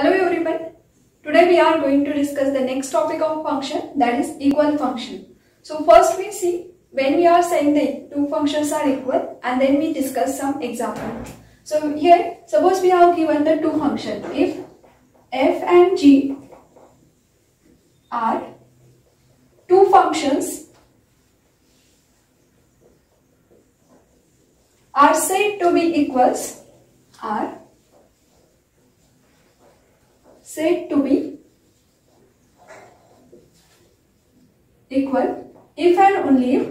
Hello everyone. Today we are going to discuss the next topic of function that is equal function. So first we see when we are saying that two functions are equal and then we discuss some example. So here suppose we have given the two function if f and g are two functions are said to be equals are said to be equal if and only if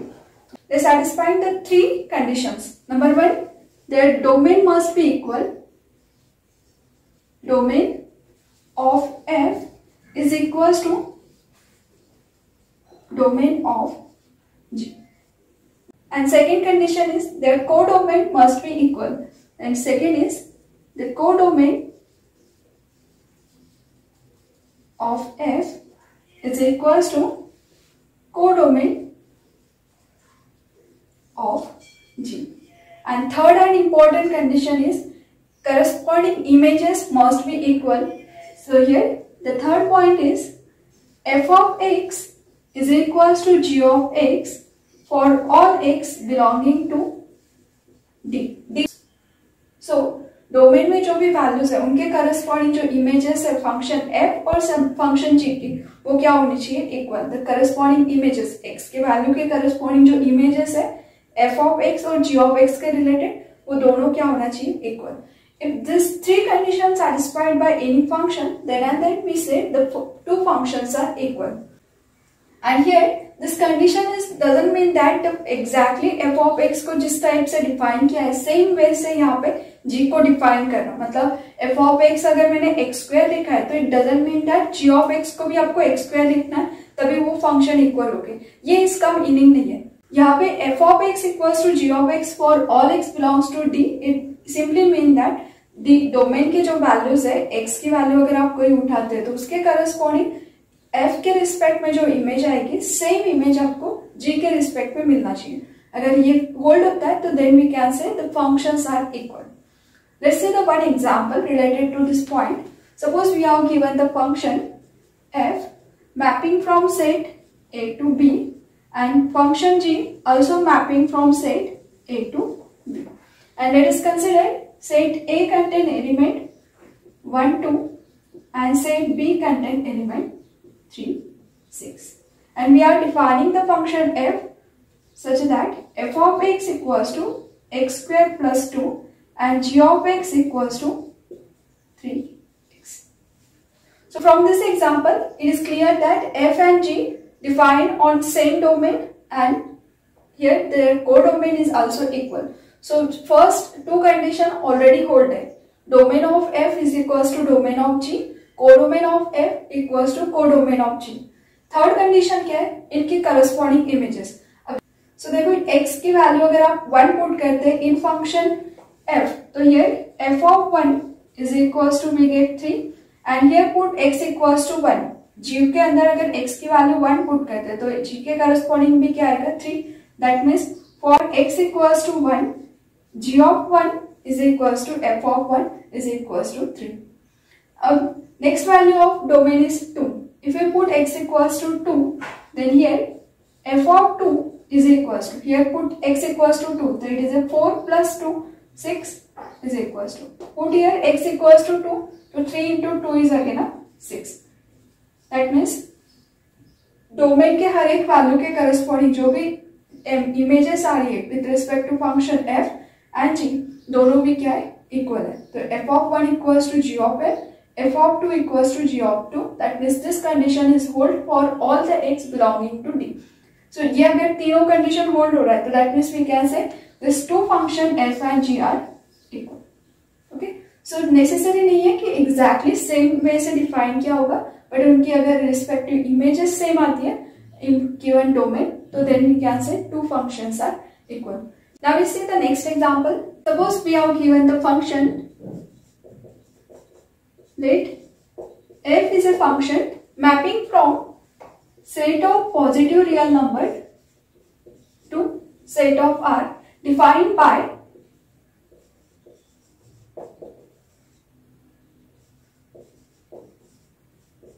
they satisfy the three conditions. Number one, their domain must be equal. Domain of f is equals to domain of g. And second condition is their codomain must be equal. And second is the codomain of f is equals to codomain of G. And third and important condition is corresponding images must be equal. So here the third point is f of x is equals to g of x for all x belonging to D. D. So domain में जो भी values है उनके corresponding जो images है function f और function g की वो क्या होनी चाहिए? Equal the corresponding images x के वैल्यू के करस्पॉन्डिंग जो इमेजेस है एफ़ ऑफ़ एक्स और जी ऑफ़ एक्स के रिलेटेड वो दोनों क्या होना चाहिए? Equal If these three conditions satisfied by any function, then and then we say the two functions are equal. And here this condition is doesn't mean that exactly f of x को जिस type से define किया है same way से यहाँ पे g को define करना। मतलब एफ़ ऑफ़ एक्स अगर मैंने x स्क्वायर लिखा है तो it doesn't mean that g of x को भी आपको x स्क्वायर लिखना है, तभी वो फ़ंक्शन इक्वल हो गए ये इसका मीनिंग नहीं है। यहाँ पे f of x equals to g of x for all x belongs to D it simply means that the domain के जो वैल्यूज़ है एक्स की वैल्यू अगर आप कोई उठाते हैं तो उसके करस्पॉन्डिंग एफ़ के रिस्पेक्ट में जो इमेज आएगी सेम इमेज आपको जी के रिस्पेक्ट में मिलना चाहिए। अगर ये होल्ड होता है तो then we can say the functions are equal Let's see the one example related to this point. Suppose we are given the function f mapping from set a to b and function g also mapping from set a to b. And let us consider set a contain element 1, 2 and set b contain element 3, 6. And we are defining the function f such that f of x equals to x square plus 2 and g of x equals to 3x. So from this example, it is clear that f and g define on same domain and here their codomain is also equal. So first two condition already hold it. Domain of f is equals to domain of g, codomain of f equals to codomain of g. Third condition क्या है इनकी corresponding images सो so, देखो x की value अगर आप one put करते हैं इन function f. So here f of 1 is equals to we get 3 and here put x equals to 1. g के अंदर अगर x की वैल्यू 1 पुट करते हैं तो g के करस्पॉन्डिंग भी क्या आएगा 3 that means for x equals to 1 g of 1 is equals to f of 1 is equals to 3. अब next value of domain is 2. If we put x equals to 2 then here f of 2 is equals to here put x equals to 2 so it is a 4 plus 2 6 is equals to. Put here x equals to 2. So 3 into 2 is again a 6. That means domain के हर एक value के corresponding जो भी images आ रही है with respect to function F and G दोनों भी क्या है इक्वल है तो F of one equals to G of F F of two equals to G of two that means this condition is hold for all the X belonging to D so ये अगर तीनों condition hold हो रहा है तो that means we can say this two function F and G are equal okay so necessary नहीं है कि एग्जैक्टली सेम वे से डिफाइन किया होगा बट उनकी अगर रिस्पेक्टिव इमेजेस सेम आती है इन गिवन डोमेन तो then we can say two functions are equal now we see the next example suppose we are given the function let F is a function mapping from set of positive real number to set of R defined by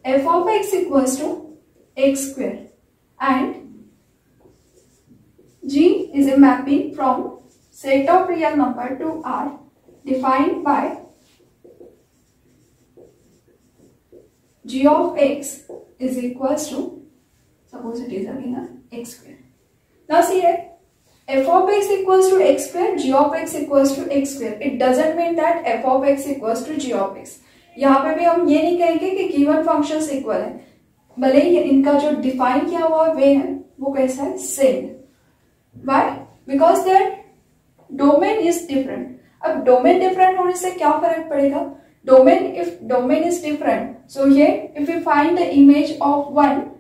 f of x equals to x square and g is a mapping from set of real number to r defined by g of x is equals to suppose it is again a x square. Now see here f of x equals to x square g of x equals to x square. It doesn't mean that f of x equals to g of x. यहाँ पे भी हम ये नहीं कहेंगे कि given functions equal है भले ही इनका जो डिफाइन किया हुआ वे है वो कैसा है same why because their domain is different अब डोमेन डिफरेंट होने से क्या फ़र्क पड़ेगा domain if domain is different so here if we find the image of 1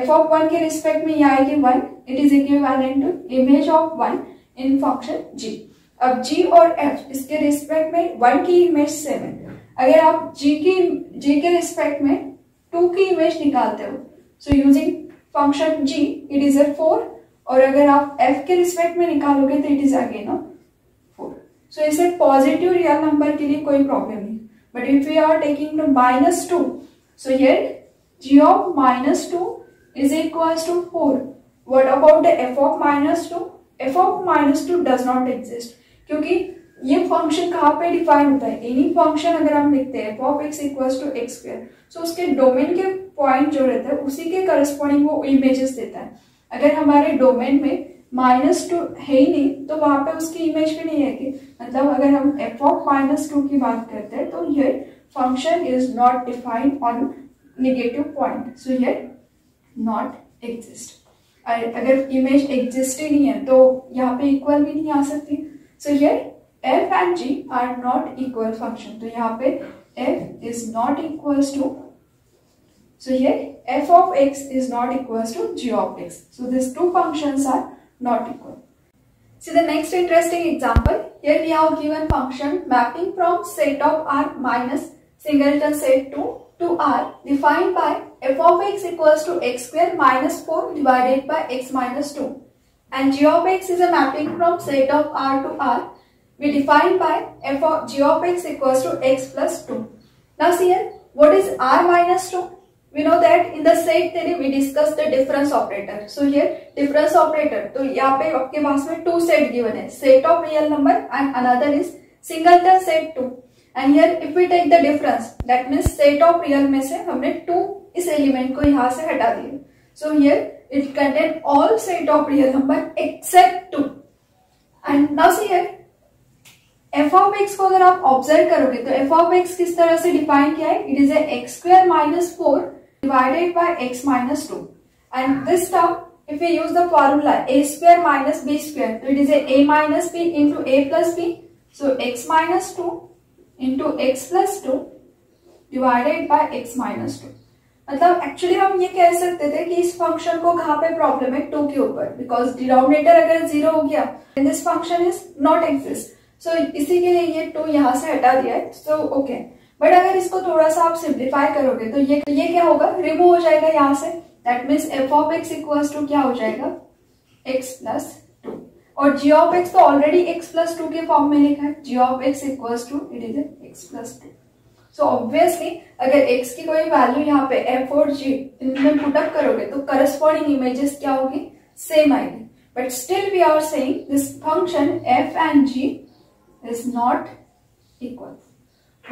f of 1 के रिस्पेक्ट में ये आएगी 1 it is equivalent to image of 1 in function g. अब g और f इसके रिस्पेक्ट में 1 की इमेज है अगर आप जी की g के रिस्पेक्ट में टू की इमेज निकालते हो so using function G it is a four और अगर आप एफ़ के रिस्पेक्ट में निकालोगे तो it is again a four so इसे पॉजिटिव रियल नंबर के लिए कोई प्रॉब्लम नहीं. But if you are taking the minus 2, so here g of minus 2 is equals to 4. What about the f of minus 2? f of minus 2 does not exist. क्योंकि ये function कहाँ पे define होता है एनी फ़ंक्शन अगर हम लिखते हैं F of X equals to X square so उसके डोमेन के पॉइंट जो रहता है, उसी के करस्पॉन्डिंग वो इमेजेस देता है अगर हमारे डोमेन में माइनस टू है ही नहीं तो वहाँ पे उसकी इमेज भी नहीं आएगी मतलब अगर हम एफ़ ऑफ़ माइनस टू की बात करते हैं तो ये function is not defined on negative point so ये नॉट एग्जिस्ट अगर इमेज एग्जिस्ट ही नहीं है तो यहाँ पे इक्वल भी नहीं आ सकती। सो ये F and G are not equal function तो यहाँ पे F is not equal to so ये F of X is not equal to G of X so this two function are not equal so the next interesting example ये we have given function mapping from set of R minus Singleton set to 2R defined by f of x equals to x square minus 4 divided by x minus 2 and g of x is a mapping from set of R to R we define by f of g of x equals to x plus 2. Now see here what is R minus 2? We know that in the set theory we discussed the difference operator. So here difference operator तो here, पे आपके two set given है set of real number and another is singleton set 2 and here if we take the difference that means set of real में से हमने to इस element को यहाँ से हटा दिया so here it contain all set of real number except two and now see here F of X को अगर आप ऑब्ज़र्व करोगे तो एफ़ ऑफ़ एक्स किस तरह से डिफाइन किया है? It is X square minus four divided by X minus two and this term if you use the formula A square minus B square तो it is A minus B into A plus B so X minus two 2 into x plus 2 divided by x minus 2. मतलब actually हम ये कह सकते थे कि इस function को कहाँ पे प्रॉब्लम है? टू के ऊपर। बिकॉज़ डिनोमिनेटर अगर ज़ीरो हो गया this function is not exist so इसी के लिए ये टू यहाँ से हटा दिया है। सो ओके बट अगर इसको थोड़ा सा आप सिंप्लीफाई करोगे तो ये ये क्या होगा? रिमूव हो जाएगा यहाँ से। That means F of X equals to क्या हो जाएगा? एक्स प्लस टू और जी ऑफ़ एक्स तो ऑलरेडी एक्स प्लस टू के फॉर्म में लिखा है। G of X equals to it is X plus two so obviously अगर एक्स की कोई वैल्यू यहाँ पे f और g इनमें पुटअप करोगे तो करस्पॉन्डिंग इमेजेस क्या होगी? सेम आएगी। But still we are saying this function F and G is not equal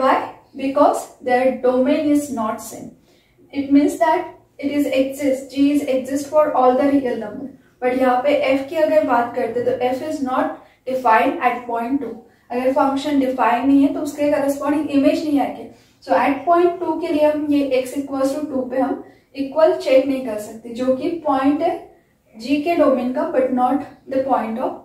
why because their domain is not same. It means that it is exist, g is exist for all the real number. But यहाँ पे F की अगर बात करते तो F is not defined at point two अगर function defined नहीं है तो उसके करस्पॉन्डिंग इमेज नहीं आएगी. सो एट पॉइंट टू के लिए हम ये एक्स इक्वल टू टू पे हम इक्वल चेक नहीं कर सकते, जो कि पॉइंट है जी के डोमेन का but not the point of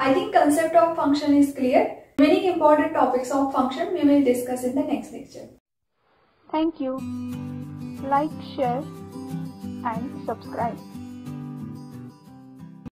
I think concept of function is clear many important topics of function we will discuss in the next lecture thank you like share and subscribe.